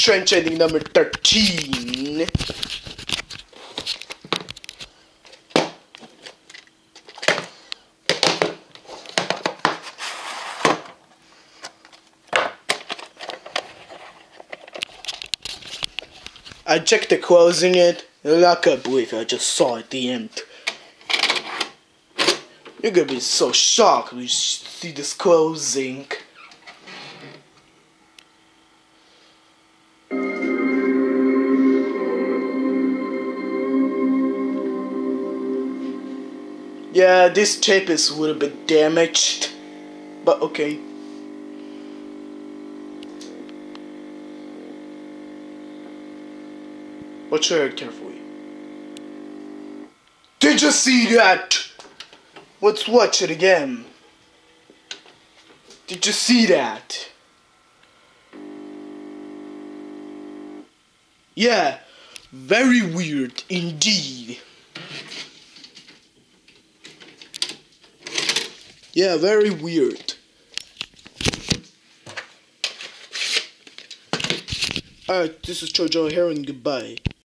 Trench ending number 13. I checked the closing it. I can't believe I just saw at the end. You're gonna be so shocked when you see this closing. Yeah, this tape is a little bit damaged, but okay. Watch your head carefully. Did you see that? Let's watch it again. Did you see that? Yeah, very weird indeed. Yeah, very weird. Alright, this is Jojo here and goodbye.